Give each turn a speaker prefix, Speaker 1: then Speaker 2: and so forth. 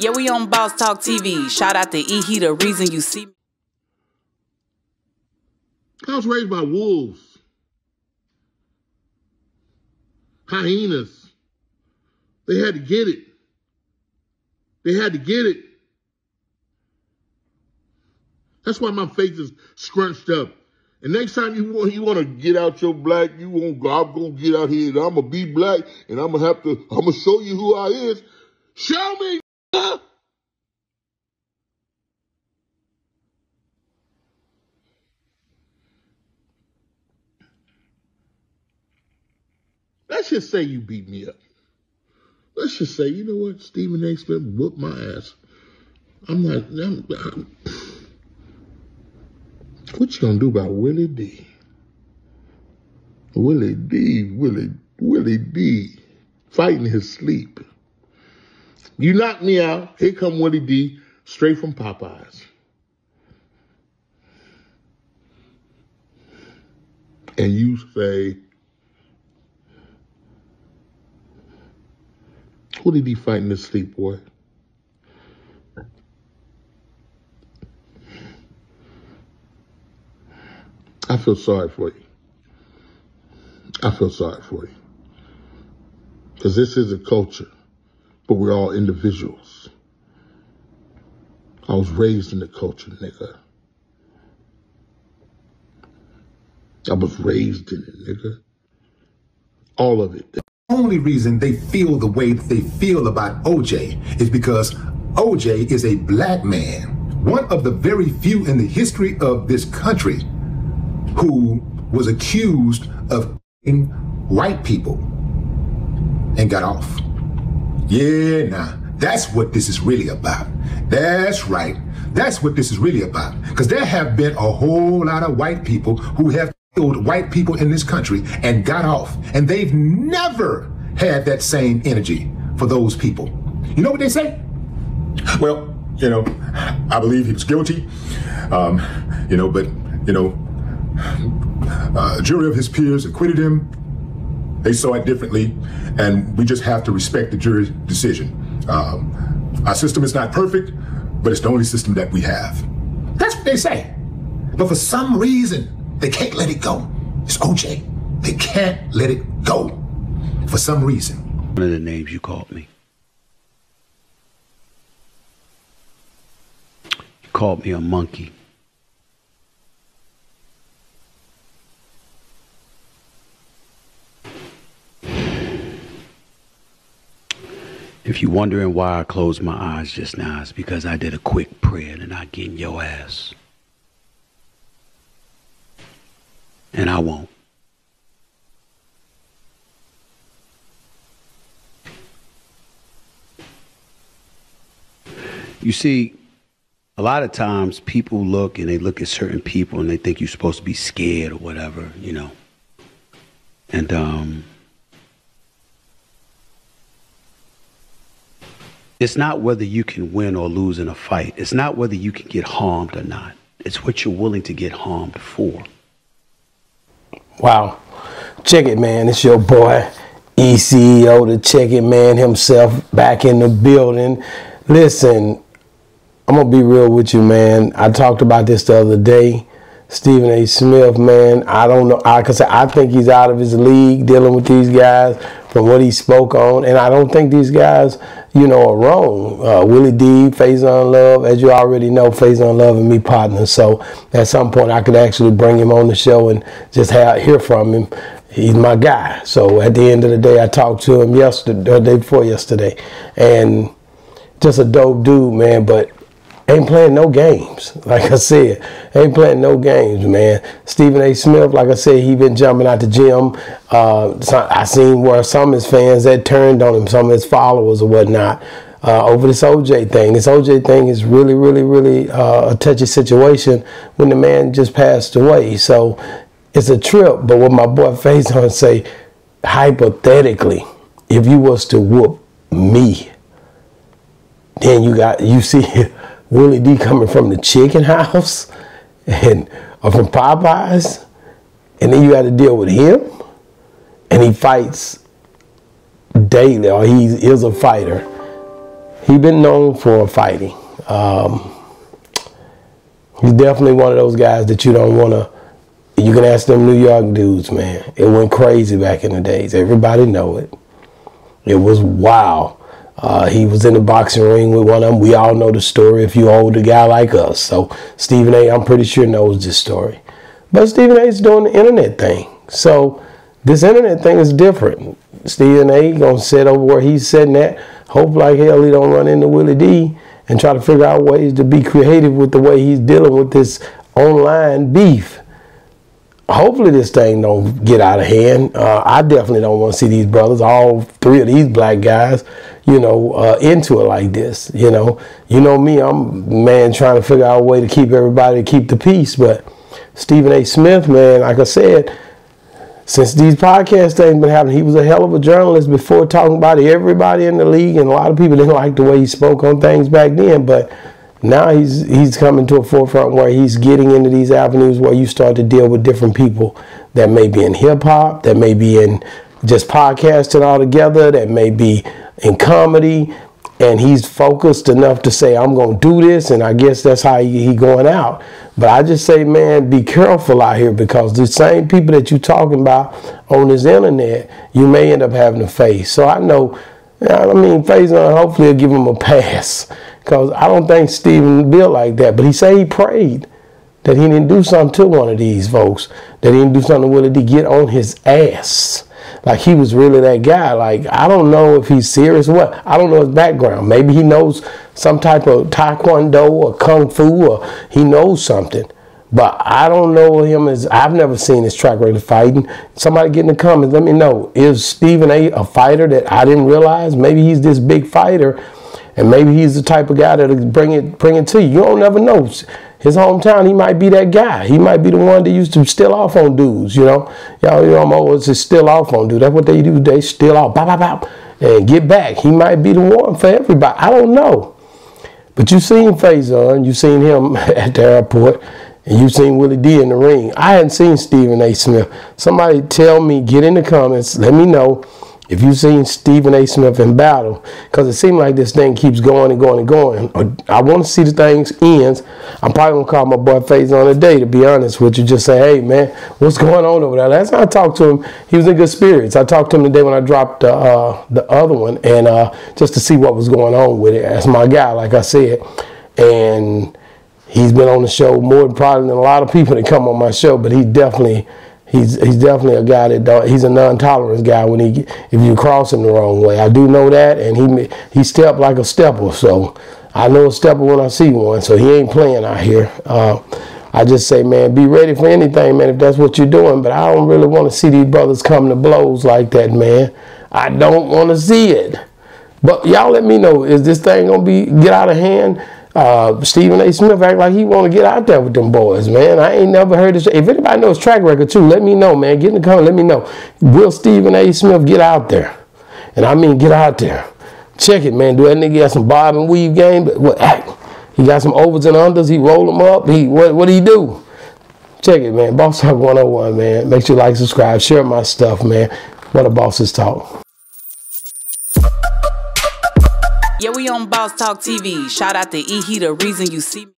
Speaker 1: Yeah, we on Boss Talk TV. Shout out to E. He the reason you see me.
Speaker 2: I was raised by wolves, hyenas. They had to get it. They had to get it. That's why my face is scrunched up. And next time you want you want to get out your black, you won't go. I'm gonna get out here and I'm gonna be black, and I'm gonna have to. I'm gonna show you who I is. Show me. Let's just say you beat me up. Let's just say, you know what, Stephen A. Smith whooped my ass. I'm not. I'm, I'm, what you gonna do about Willie D? Willie D, Willie, Willie D, fighting his sleep. You knock me out. Here come Willie D, straight from Popeyes. And you say, Who did he fight in his sleep, boy? I feel sorry for you. I feel sorry for you. Because this is a culture, but we're all individuals. I was raised in the culture, nigga. I was raised in it, nigga. All of it.
Speaker 3: The only reason they feel the way they feel about OJ is because OJ is a black man, one of the very few in the history of this country who was accused of white people and got off. Yeah, nah, that's what this is really about. That's right. That's what this is really about. Because there have been a whole lot of white people who have killed white people in this country and got off. And they've never had that same energy for those people. You know what they say? Well, you know, I believe he was guilty. Um, you know, but, you know, uh, a jury of his peers acquitted him. They saw it differently, and we just have to respect the jury's decision. Um, our system is not perfect, but it's the only system that we have. That's what they say. But for some reason, they can't let it go. It's OJ. They can't let it go. For some reason.
Speaker 4: One of the names you called me. You called me a monkey. If you're wondering why I closed my eyes just now, it's because I did a quick prayer and I get in your ass. And I won't. You see, a lot of times people look and they look at certain people and they think you're supposed to be scared or whatever, you know. And um It's not whether you can win or lose in a fight. It's not whether you can get harmed or not. It's what you're willing to get harmed for.
Speaker 5: Wow. Check it, man. It's your boy, ECEO, the Check It Man himself, back in the building. Listen, I'm going to be real with you, man. I talked about this the other day. Stephen A. Smith, man, I don't know. I, cause I think he's out of his league dealing with these guys from what he spoke on. And I don't think these guys, you know, are wrong. Uh, Willie D, Faizon Love, as you already know, Faizon Love and me partners. So at some point I could actually bring him on the show and just have, hear from him. He's my guy. So at the end of the day, I talked to him yesterday, or day before yesterday. And just a dope dude, man. But ain't playing no games. Like I said, ain't playing no games, man. Stephen A. Smith, like I said, he been jumping out the gym. Uh, I seen where some of his fans had turned on him, some of his followers or whatnot. Uh, over this OJ thing. This OJ thing is really, really, really uh, a touchy situation when the man just passed away. So it's a trip. But what my boy Faizon say, hypothetically, if you was to whoop me, then you got you see Willie D coming from the chicken house and or from Popeyes, and then you got to deal with him, and he fights daily, or he is a fighter. He's been known for fighting. Um, he's definitely one of those guys that you don't want to. You can ask them New York dudes, man. It went crazy back in the days. Everybody know it. It was wow. Uh, he was in the boxing ring with one of them. We all know the story if you a guy like us. So Stephen A, I'm pretty sure knows this story. But Stephen A is doing the internet thing. So this internet thing is different. Stephen A gonna sit over where he's sitting at. Hope like hell he don't run into Willie D and try to figure out ways to be creative with the way he's dealing with this online beef hopefully this thing don't get out of hand. Uh, I definitely don't want to see these brothers, all three of these black guys, you know, uh, into it like this. You know, you know me, I'm man trying to figure out a way to keep everybody to keep the peace. But Stephen A. Smith, man, like I said, since these podcast things been happening, he was a hell of a journalist before talking about everybody in the league, and a lot of people didn't like the way he spoke on things back then, but now he's he's coming to a forefront where he's getting into these avenues where you start to deal with different people that may be in hip hop, that may be in just podcasting all together, that may be in comedy, and he's focused enough to say, "I'm going to do this," and I guess that's how he, he going out. But I just say, man, be careful out here because the same people that you're talking about on this internet, you may end up having to face. So I know, I mean, Faizon hopefully will give him a pass because I don't think Stephen built like that. But he say he prayed that he didn't do something to one of these folks, that he didn't do something willing to get on his ass. Like he was really that guy. Like I don't know if he's serious or what. I don't know his background. Maybe he knows some type of taekwondo or kung fu or he knows something. But I don't know him as I've never seen his track record fighting. Somebody get in the comments, let me know. Is Stephen A a fighter that I didn't realize? Maybe he's this big fighter and maybe he's the type of guy that'll bring it bring it to you. You don't never know. His hometown, he might be that guy. He might be the one that used to steal off on dudes, you know. Y'all, you know, I'm always to steal off on dudes. That's what they do. They steal off, bop, bop, bop, and get back. He might be the one for everybody. I don't know. But you've seen Faizon, you've seen him at the airport, and you've seen Willie D in the ring. I hadn't seen Stephen A. Smith. Somebody tell me, get in the comments, let me know if you've seen Stephen A. Smith in battle, because it seems like this thing keeps going and going and going. I want to see the things ends. I'm probably gonna call my boy Faizon a day to be honest with you. Just say, hey man, what's going on over there? Last time I talked to him, he was in good spirits. I talked to him today when I dropped uh, the other one, and uh, just to see what was going on with it. As my guy, like I said, and he's been on the show more probably than a lot of people that come on my show, but he definitely he's he's definitely a guy that don't, he's a non-tolerance guy when he if you cross him the wrong way. I do know that, and he he stepped like a stepper, so I know a stepper when I see one. So he ain't playing out here. Uh, I just say, man, be ready for anything, man, if that's what you're doing. But I don't really want to see these brothers come to blows like that, man. I don't want to see it. But y'all let me know, is this thing gonna be get out of hand? Uh, Stephen A. Smith act like he want to get out there with them boys, man. I ain't never heard this. If anybody knows track record too, let me know, man. Get in the comment, let me know. Will Stephen A. Smith get out there? And I mean get out there. Check it, man. Do that nigga got some bob and weave game? What? He got some overs and unders. He roll them up. He what? What do he do? Check it, man. Boss Talk 101, man. Make sure you like, subscribe, share my stuff, man. What a bosses talk.
Speaker 1: Yeah, we on Boss Talk TV. Shout out to E. He, the reason you see me.